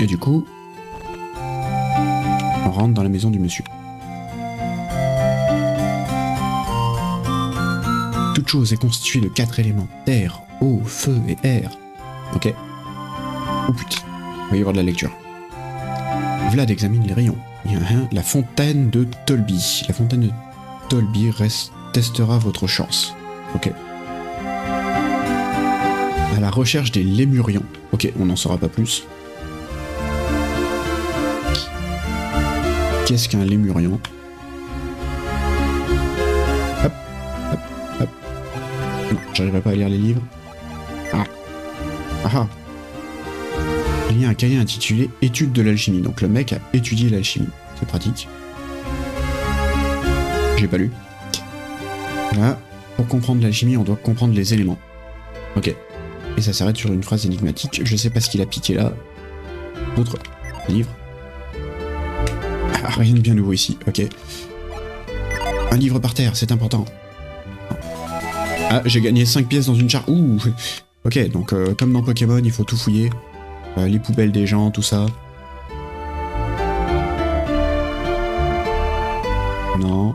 Et du coup, on rentre dans la maison du monsieur. Toute chose est constituée de quatre éléments. Terre, eau, feu et air. Ok. Oh putain. Il va y avoir de la lecture. Vlad examine les rayons. La fontaine de Tolby. La fontaine de Tolby testera votre chance. Ok. À la recherche des lémurions. Ok, on n'en saura pas plus. Qu'un lémurion Hop, j'arriverai pas à lire les livres. Ah. Ah ah. Il y a un cahier intitulé Études de l'alchimie. Donc le mec a étudié l'alchimie. C'est pratique. J'ai pas lu. Là, pour comprendre l'alchimie, on doit comprendre les éléments. Ok. Et ça s'arrête sur une phrase énigmatique. Je sais pas ce qu'il a piqué là. D'autres livres. Rien de bien nouveau ici. Ok. Un livre par terre, c'est important. Ah, j'ai gagné 5 pièces dans une char. Ouh Ok, donc euh, comme dans Pokémon, il faut tout fouiller. Euh, les poubelles des gens, tout ça. Non.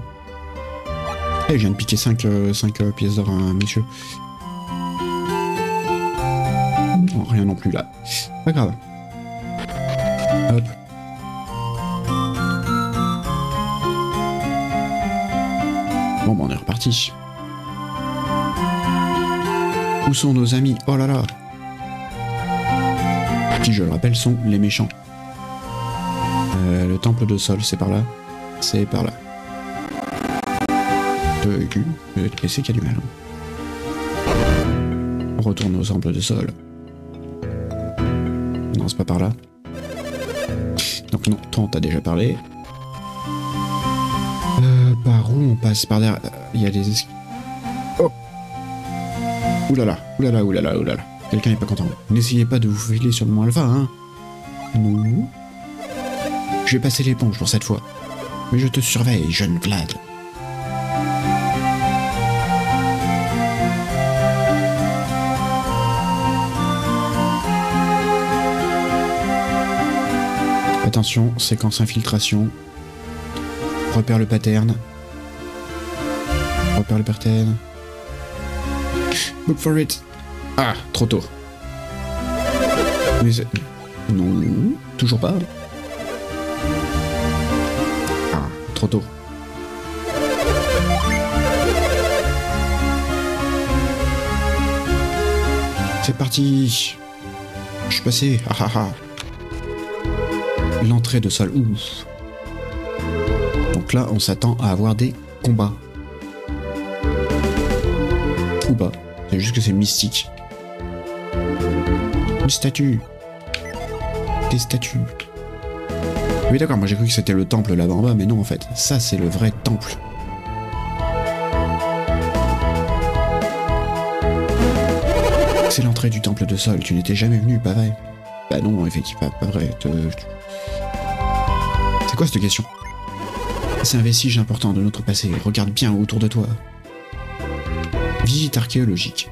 Eh, je viens de piquer 5, euh, pièces d'or à un monsieur. Rien non plus là. Pas grave. Hop. Bon, on est reparti. Où sont nos amis? Oh là là Qui, je le rappelle, sont les méchants. Euh, le temple de sol, c'est par là C'est par là. De cul, et c'est qu'il y a du mal. On retourne au temple de sol. Non, c'est pas par là. Donc non, toi on t'a déjà parlé. Euh, par où on passe Par derrière. Il y a des Oh Oulala, oulala, oulala, oulala. Quelqu'un est pas content. N'essayez pas de vous filer sur le mont alpha, hein Non. Je vais passer l'éponge pour cette fois. Mais je te surveille, jeune Vlad. Attention, séquence infiltration. Repère le pattern. Le pattern. Look for it. Ah, trop tôt. Mais non, toujours pas. Ah, trop tôt. C'est parti. Je suis passé. Ah ah ah. L'entrée de sol. Ouf. Donc là, on s'attend à avoir des combats. C'est juste que c'est mystique. Une statue. Des statues. Oui d'accord, moi j'ai cru que c'était le temple là-bas en bas, mais non en fait. Ça c'est le vrai temple. C'est l'entrée du temple de sol. Tu n'étais jamais venu, pas vrai Bah non, effectivement, pas vrai. C'est quoi cette question? C'est un vestige important de notre passé. Regarde bien autour de toi. Visite archéologique.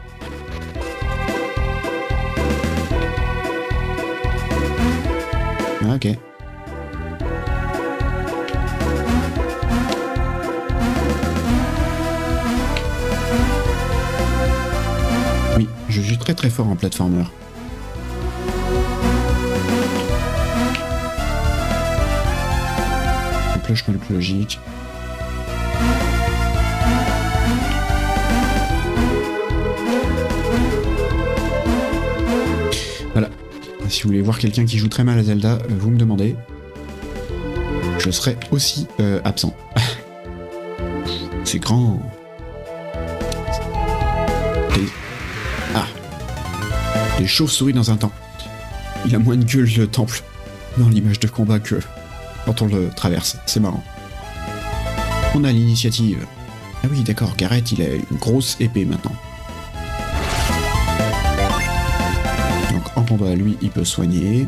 Ah, ok. Oui, je suis très très fort en platformer. Donc là, je logique. Si vous voulez voir quelqu'un qui joue très mal à Zelda, euh, vous me demandez. Je serai aussi euh, absent. C'est grand. Ah. Des chauves-souris dans un temple. Il a moins de gueule le temple dans l'image de combat que quand on le traverse. C'est marrant. On a l'initiative. Ah oui, d'accord, Garrett, il a une grosse épée maintenant. Lui, il peut soigner.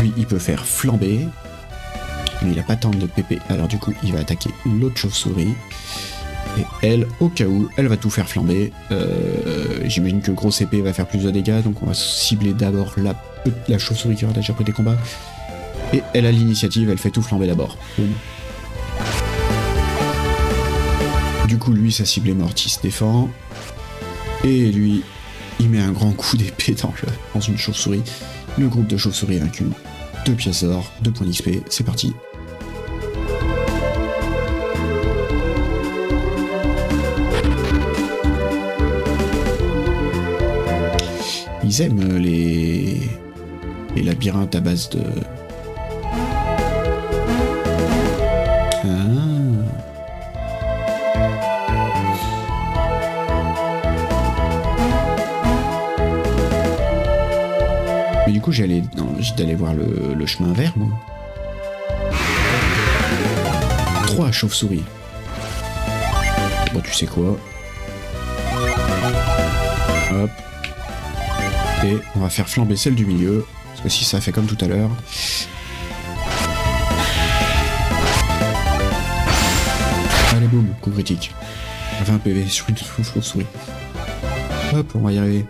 Lui, il peut faire flamber. Mais il a pas tant de PP, alors du coup, il va attaquer l'autre chauve-souris. Et elle, au cas où, elle va tout faire flamber. Euh, j'imagine que grosse épée va faire plus de dégâts, donc on va cibler d'abord la, chauve-souris qui aura déjà pris des combats. Et elle a l'initiative, elle fait tout flamber d'abord. Du coup, lui, sa cible est morte, se défend. Et lui, il met un grand coup d'épée dans, une chauve-souris. Le groupe de chauves-souris est vaincu. Deux pièces d'or, deux points d'XP, c'est parti. Ils aiment les, les labyrinthes à base de, d'aller voir le, chemin vert, moi. Trois chauves-souris. Bon, tu sais quoi? Hop. Et on va faire flamber celle du milieu. Parce que si ça fait comme tout à l'heure. Allez, boum, coup critique. 20 PV sur une chauve-souris. Hop, on va y arriver.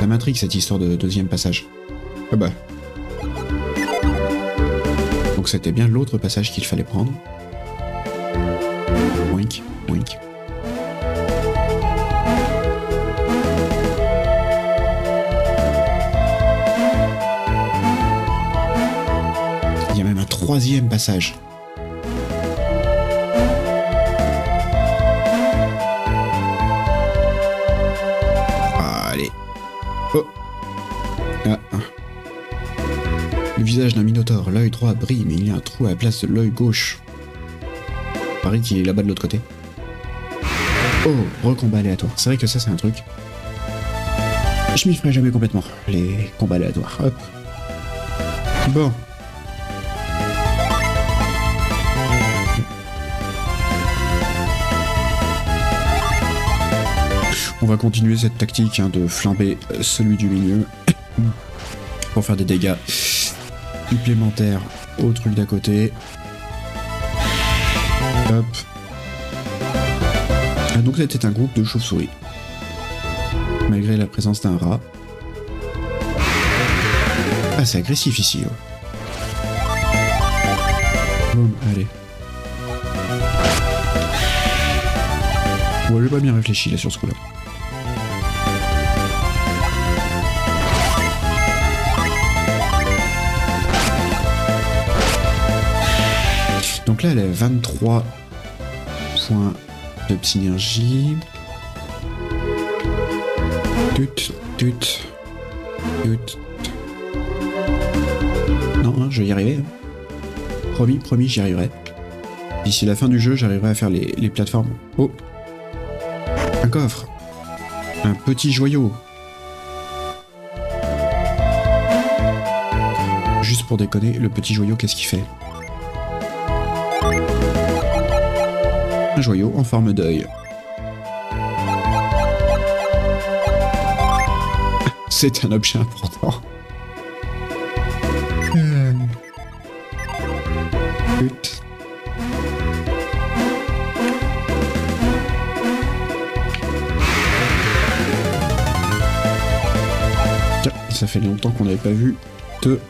La Matrix, cette histoire de deuxième passage. Ah bah. Donc c'était bien l'autre passage qu'il fallait prendre. Wink, wink. Il y a même un troisième passage. D'un minotaure, l'œil droit brille, mais il y a un trou à la place de l'œil gauche. Pareil qu'il est là-bas de l'autre côté. Oh, recombat aléatoire. C'est vrai que ça, c'est un truc. Je m'y ferai jamais complètement, les combats aléatoires. Hop. Bon. On va continuer cette tactique hein, de flamber celui du milieu pour faire des dégâts supplémentaire au truc d'à côté. Hop. Ah, donc c'était un groupe de chauves-souris. Malgré la présence d'un rat. Ah, c'est agressif ici. Bon, allez. Bon, j'ai pas bien réfléchi là sur ce coup-là. Donc là, elle a 23 points de synergie. Tut, tut, tut. Non, hein, je vais y arriver. Hein. Promis, promis, j'y arriverai. D'ici la fin du jeu, j'arriverai à faire les, les plateformes. Oh Un coffre Un petit joyau Juste pour déconner, le petit joyau, qu'est-ce qu'il fait? Un joyau en forme d'œil. C'est un objet important. Ça fait longtemps qu'on n'avait pas vu de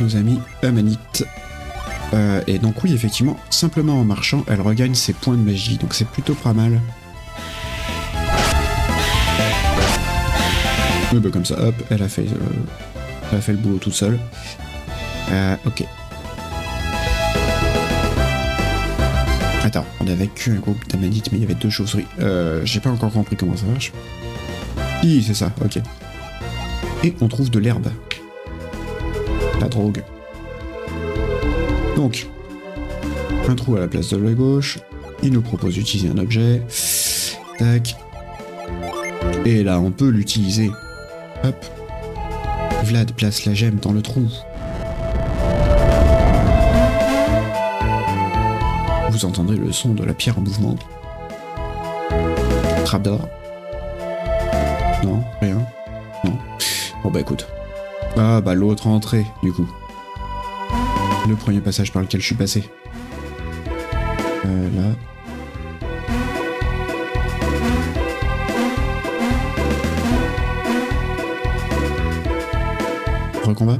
nos amis amanites. Euh, et donc oui, effectivement, simplement en marchant, elle regagne ses points de magie, donc c'est plutôt pas mal. Oui, bah comme ça, hop, elle a fait, euh, elle a fait le boulot toute seule. Euh, ok. Attends, on avait qu'un groupe d'amanites, mais il y avait deux chauves-souris. Euh, j'ai pas encore compris comment ça marche. Oui, c'est ça, ok. Et on trouve de l'herbe. La drogue. Donc, un trou à la place de l'œil gauche. Il nous propose d'utiliser un objet. Tac. Et là, on peut l'utiliser. Hop. Vlad place la gemme dans le trou. Vous entendrez le son de la pierre en mouvement. Trappe d'or. Non, rien. Non. Bon bah écoute. Ah bah l'autre entrée, du coup le premier passage par lequel je suis passé. Euh, là. Recombat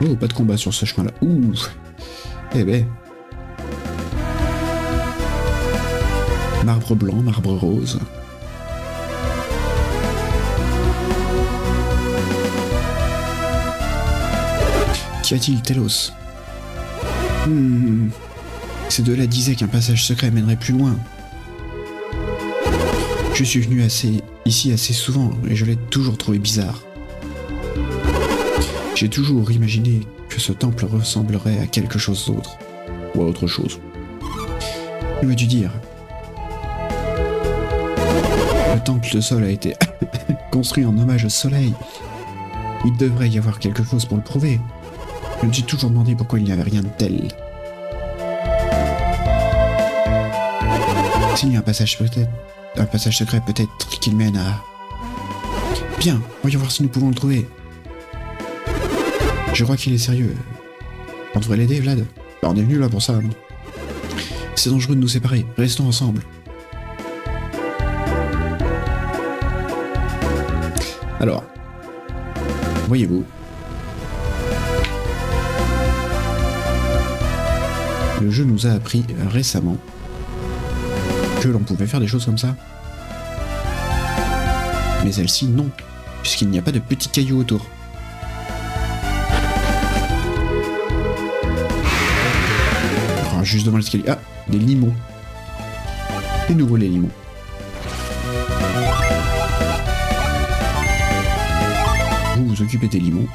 Oh, pas de combat sur ce chemin-là. Ouh Eh ben Marbre blanc, marbre rose. Qu'y a-t-il, Telos? Hmm. Ces deux-là disaient qu'un passage secret mènerait plus loin. Je suis venu assez, ici assez souvent et je l'ai toujours trouvé bizarre. J'ai toujours imaginé que ce temple ressemblerait à quelque chose d'autre. Ou à autre chose. Que veux-tu dire? Le temple de sol a été construit en hommage au soleil. Il devrait y avoir quelque chose pour le prouver. Je me suis toujours demandé pourquoi il n'y avait rien de tel? S'il y a un passage peut-être, un passage secret peut-être qu'il mène à... Bien, voyons voir si nous pouvons le trouver. Je crois qu'il est sérieux. On devrait l'aider, Vlad. Bah, on est venu là pour ça. C'est dangereux de nous séparer. Restons ensemble. Alors, voyez-vous, le jeu nous a appris récemment que l'on pouvait faire des choses comme ça. Mais celle-ci, non, puisqu'il n'y a pas de petits cailloux autour. Juste devant l'escalier. Ah, des limons. Et nouveau les limons. Vous vous occupez des limons,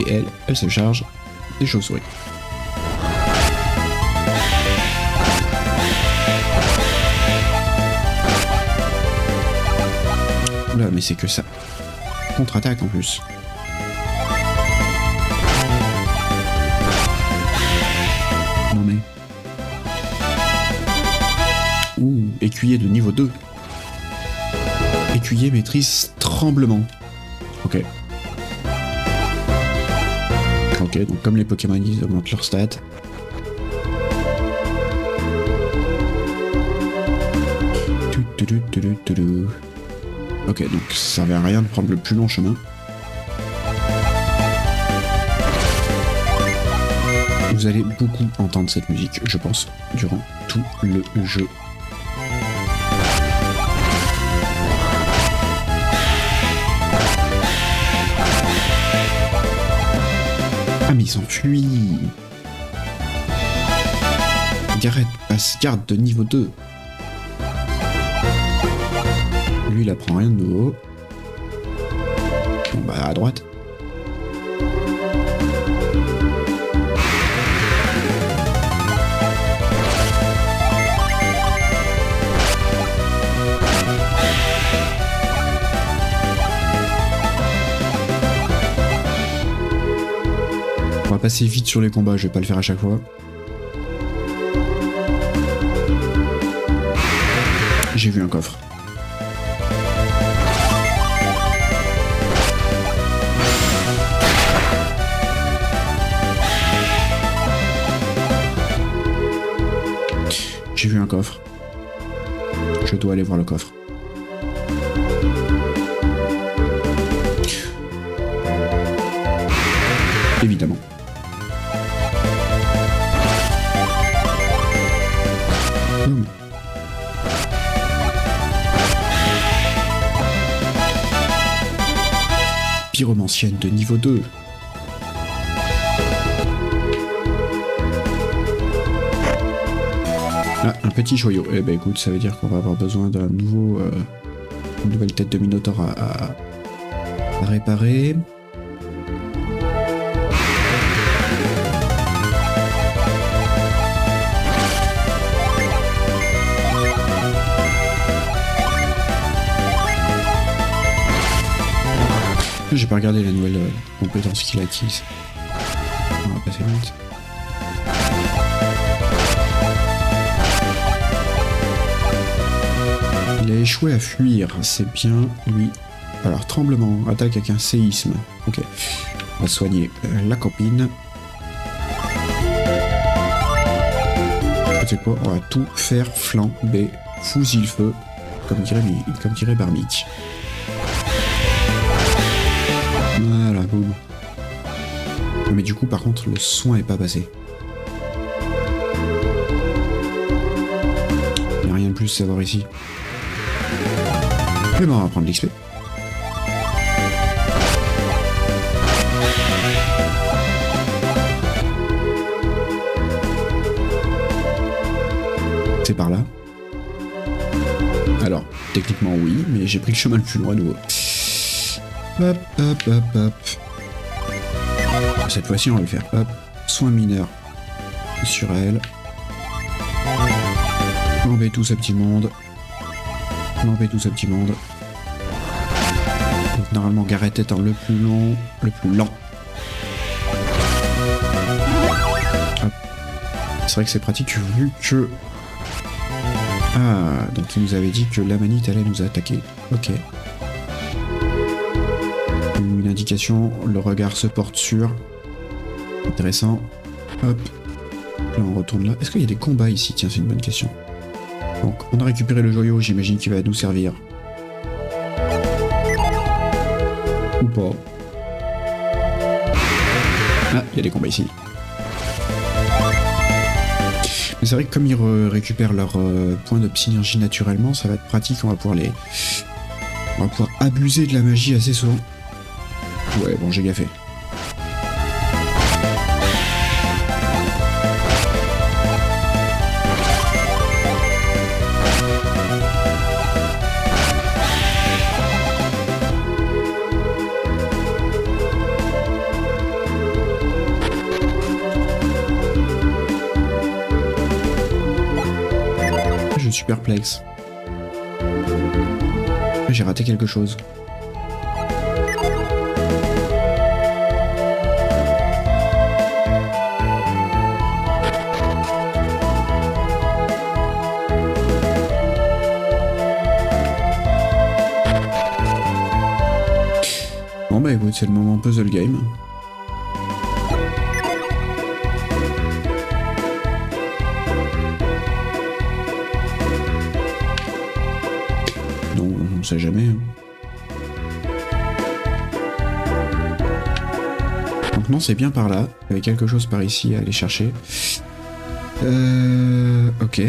et elle, elle se charge des chauves-souris. Mais c'est que ça. Contre-attaque en plus. Non mais... Ouh, écuyer de niveau 2. Écuyer maîtrise tremblement. Ok. Ok, donc comme les Pokémon, ils augmentent leurs stats. Tu, tu, tu. Ok, donc ça servait à rien de prendre le plus long chemin. Vous allez beaucoup entendre cette musique, je pense, durant tout le jeu. Ah mais il s'enfuit Garrett passe garde de niveau 2. Lui, il apprend rien de nouveau. Bon, bah, à droite. On va passer vite sur les combats, je vais pas le faire à chaque fois. J'ai vu un coffre. Aller voir le coffre. Évidemment. Pyromancienne de niveau 2. Petit joyau. Eh ben écoute, ça veut dire qu'on va avoir besoin d'un nouveau... euh, une nouvelle tête de Minotaur à, réparer. J'ai pas regardé la nouvelle euh, compétence qu'il acquise. On va passer vite. Il a échoué à fuir, c'est bien lui. Alors, tremblement, attaque avec un séisme. Ok. On va soigner euh, la copine. Sais quoi On va tout faire flamber. Fusil le feu. Comme dirait, comme dirait Barmich. Voilà, boum. Mais du coup, par contre, le soin est pas passé. Il n'y a rien de plus à voir ici. Bon, on va prendre l'XP. C'est par là. Alors, techniquement oui, mais j'ai pris le chemin le plus loin à nouveau. Hop, hop, hop, hop. Cette fois-ci, on va le faire. Hop, soin mineur sur elle. Enlever tout ce petit monde. Enlever tout ce petit monde. Donc, normalement, Garrett étant le plus long, le plus lent. C'est vrai que c'est pratique vu que... Ah, donc il nous avait dit que la manite allait nous attaquer. Ok. Une indication, le regard se porte sur. Intéressant. Hop. Là, on retourne là. Est-ce qu'il y a des combats ici? Tiens, c'est une bonne question. Donc, on a récupéré le joyau, j'imagine qu'il va nous servir. Ou pas. Ah, il y a des combats ici. Mais c'est vrai que comme ils récupèrent leurs euh, points de synergie naturellement, ça va être pratique, on va pouvoir les... On va pouvoir abuser de la magie assez souvent. Ouais, bon, j'ai gaffé. J'ai raté quelque chose. Bon bah écoute, c'est le moment puzzle game. Jamais. hein. Donc non, c'est bien par là. Il y avait quelque chose par ici à aller chercher. Euh... Ok.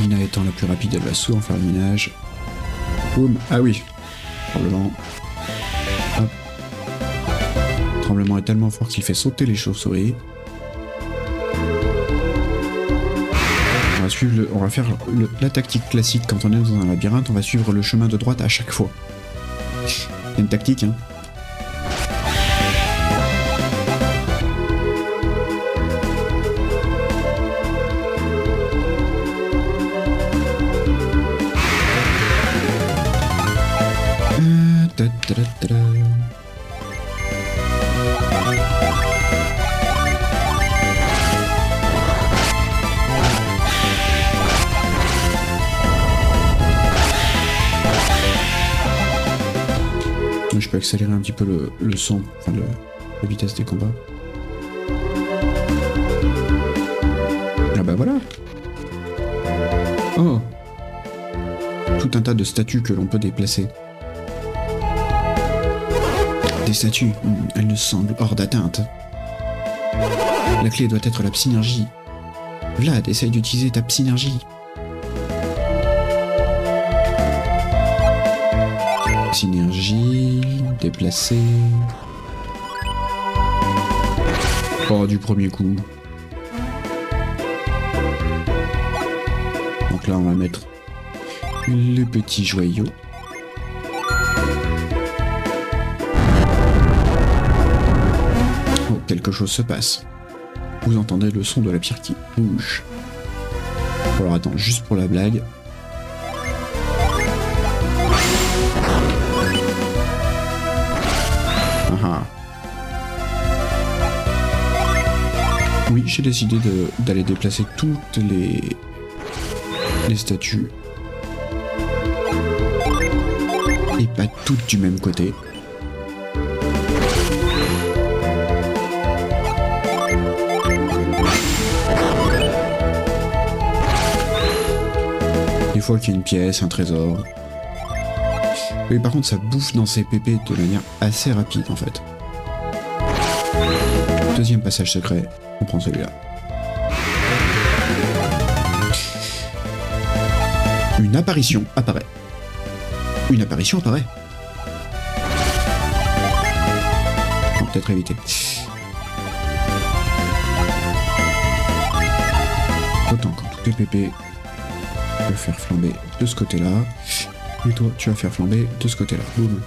Mina étant la plus rapide, elle va souvent faire le ménage. Boum. Ah oui. Tremblement. Est tellement fort qu'il fait sauter les chauves-souris. On va suivre on va faire la tactique classique quand on est dans un labyrinthe, on va suivre le chemin de droite à chaque fois. C'est une tactique, hein. Accélérer un petit peu le, son, enfin la vitesse des combats. Ah bah voilà Oh Tout un tas de statues que l'on peut déplacer. Des statues, hmm, elles ne semblent hors d'atteinte. La clé doit être la psynergie. Vlad, essaye d'utiliser ta Synergie, déplacer. Oh, du premier coup. Donc là, on va mettre le petit joyau. Oh, quelque chose se passe. Vous entendez le son de la pierre qui bouge. Alors attends, juste pour la blague. Oui, j'ai décidé d'aller déplacer toutes les, statues. Et pas toutes du même côté. Des fois qu'il y a une pièce, un trésor. Mais par contre ça bouffe dans ses pépés de manière assez rapide en fait. Deuxième passage secret on prend celui-là. Une apparition apparaît. Une apparition apparaît. On peut-être éviter. Autant quand tout est pépé, je vais faire flamber de ce côté-là. Et toi, tu vas faire flamber de ce côté-là. Boum.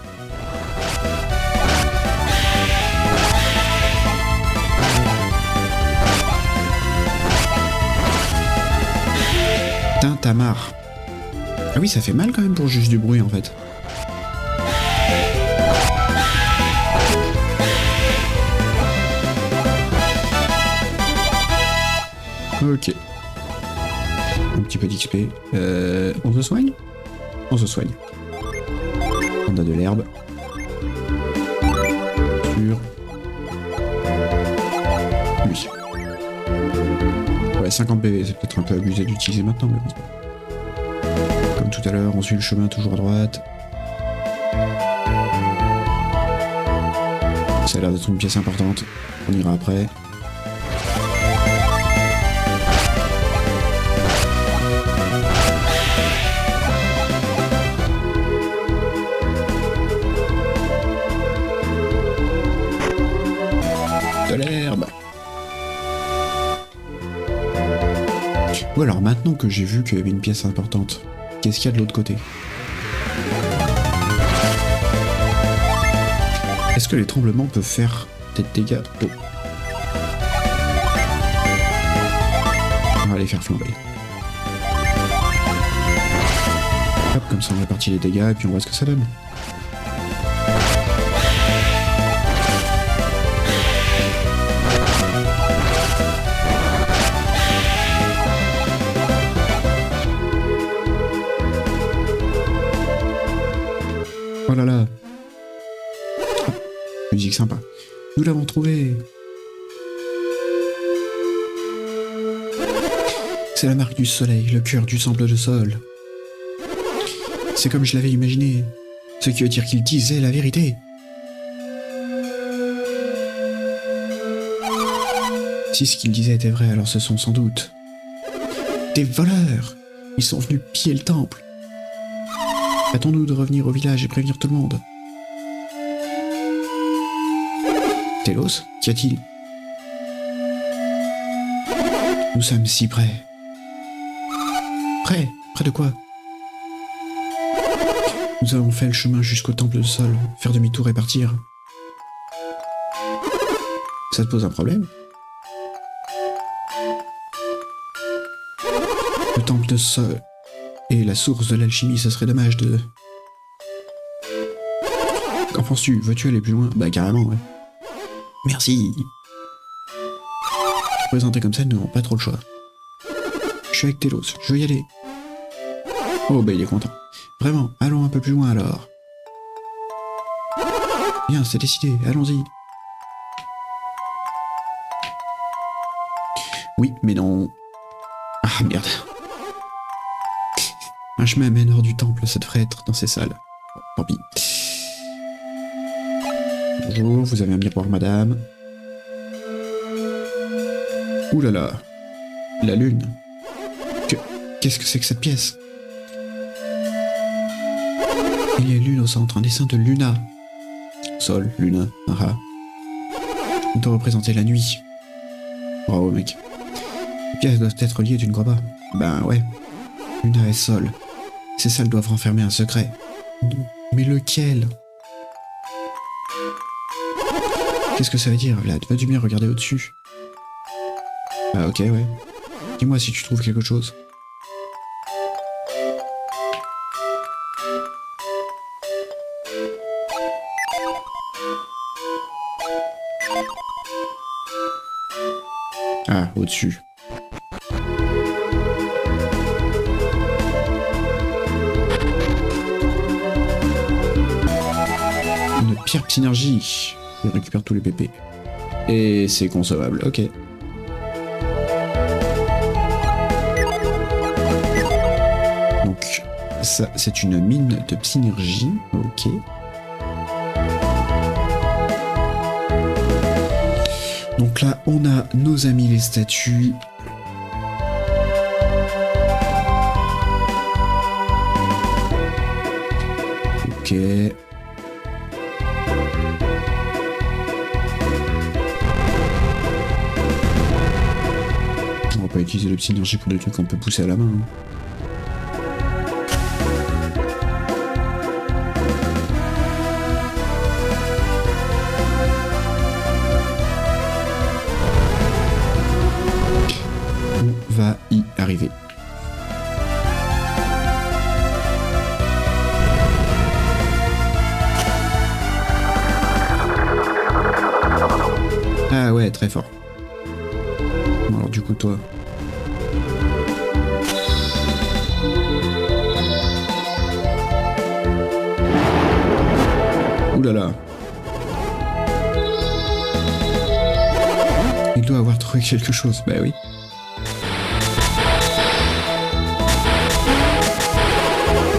Tintamarre. Ah oui, ça fait mal quand même pour juste du bruit en fait. Ok. Un petit peu d'XP. Euh, on se soigne? On se soigne. On a de l'herbe. Sur. Ouais, 50 PV, c'est peut-être un peu abusé d'utiliser maintenant, mais bon. Comme tout à l'heure, on suit le chemin toujours à droite. Ça a l'air d'être une pièce importante. On ira après. Ou alors maintenant que j'ai vu qu'il y avait une pièce importante, qu'est-ce qu'il y a de l'autre côté? Est-ce que les tremblements peuvent faire des dégâts? D'eau On va les faire flamber. Hop, comme ça on répartit les dégâts et puis on voit ce que ça donne. Musique sympa. Nous l'avons trouvé C'est la marque du soleil, le cœur du semble de sol. C'est comme je l'avais imaginé. Ce qui veut dire qu'il disait la vérité. Si ce qu'il disait était vrai, alors ce sont sans doute des voleurs. Ils sont venus piller le temple. Attends-nous de revenir au village et prévenir tout le monde. Télos, qu'y a-t-il? Nous sommes si près. Près? Près de quoi? Nous avons fait le chemin jusqu'au temple de sol, faire demi-tour et partir. Ça te pose un problème? Le temple de sol et la source de l'alchimie, ça serait dommage de... Qu'en penses-tu? Veux-tu aller plus loin? Bah carrément, ouais. Merci. Présenté comme ça, nous n'avons pas trop le choix. Je suis avec Telos, je veux y aller. Oh bah il est content. Vraiment, allons un peu plus loin alors. Bien, c'est décidé, allons-y. Oui, mais non. Ah merde. Un chemin mène hors du temple, ça devrait être dans ces salles. Tant pis. Bonjour, vous avez un miroir, madame. Ouh là là. La lune. Que... Qu'est-ce que c'est que cette pièce? Il y a une lune au centre, un dessin de Luna. Sol, Luna, aha. Il doit représenter la nuit. Bravo, mec. Les pièces doivent être liées, tu ne crois pas Ben ouais. Luna et Sol. Ces salles doivent renfermer un secret. Mais lequel? Qu'est-ce que ça veut dire, Vlad Va-tu bien regarder au-dessus Ah ok, ouais. Dis-moi si tu trouves quelque chose. Ah, au-dessus. Une pierre synergie. Récupère tous les PP. Et c'est consommable, ok. Donc, ça, c'est une mine de psynergie. Ok. Donc là, on a nos amis les statues. Ok. Pas utiliser le psynergie pour des trucs qu'on peut pousser à la main. hein. On va y arriver. Ah ouais, très fort. Alors du coup, toi. Il doit avoir trouvé quelque chose, bah oui.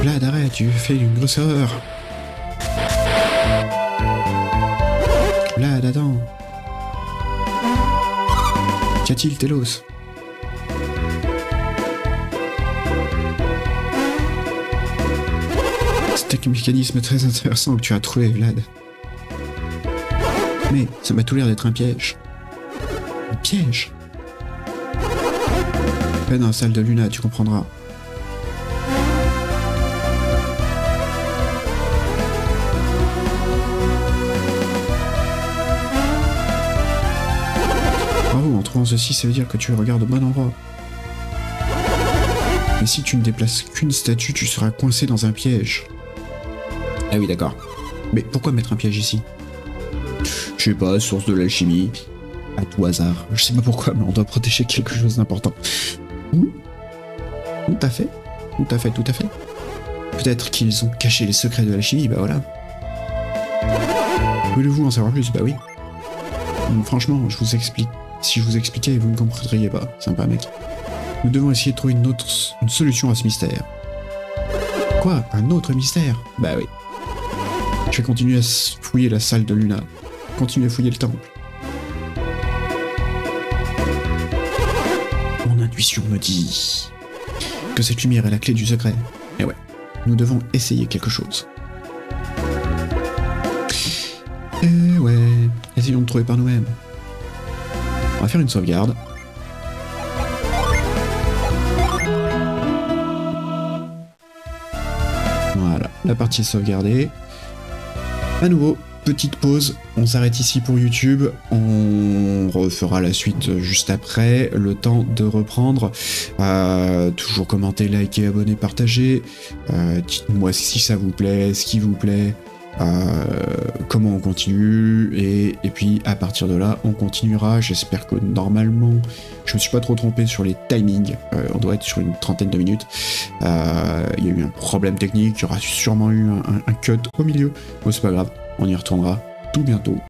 Vlad, arrête, tu fais une grosse erreur. Vlad, attends. Qu'y a-t-il, Telos? C'est un mécanisme très intéressant que tu as trouvé, Vlad. Mais ça m'a tout l'air d'être un piège. Un piège Va dans la salle de Luna, tu comprendras. Bravo, en trouvant ceci, ça veut dire que tu regardes au bon endroit. Mais si tu ne déplaces qu'une statue, tu seras coincé dans un piège. Ah oui, d'accord. Mais pourquoi mettre un piège ici? Je sais pas, source de l'alchimie. À tout hasard. Je sais pas pourquoi, mais on doit protéger quelque chose d'important. Oui. Tout à fait. Tout à fait, tout à fait. Peut-être qu'ils ont caché les secrets de l'alchimie, bah voilà. Voulez-vous en savoir plus? Bah oui. Hum, Franchement, je vous explique. Si je vous expliquais, vous ne comprendriez pas. Sympa, mec. Nous devons essayer de trouver une autre une solution à ce mystère. Quoi? Un autre mystère? Bah oui. Je vais continuer à fouiller la salle de Luna. Continuer à fouiller le temple. Mon intuition me dit que cette lumière est la clé du secret. Et ouais, nous devons essayer quelque chose. Eh ouais, essayons de trouver par nous-mêmes. On va faire une sauvegarde. Voilà, la partie est sauvegardée. À nouveau, petite pause, on s'arrête ici pour YouTube, on refera la suite juste après, le temps de reprendre. Euh, toujours commenter, liker, abonner, partager. Euh, Dites-moi si ça vous plaît, ce qui vous plaît, comment on continue, et, et puis à partir de là, on continuera. J'espère que normalement, je me suis pas trop trompé sur les timings, Euh, on doit être sur une trentaine de minutes. Euh, Il y a eu un problème technique, il y aura sûrement eu un, cut au milieu. Bon, c'est pas grave, on y retournera tout bientôt.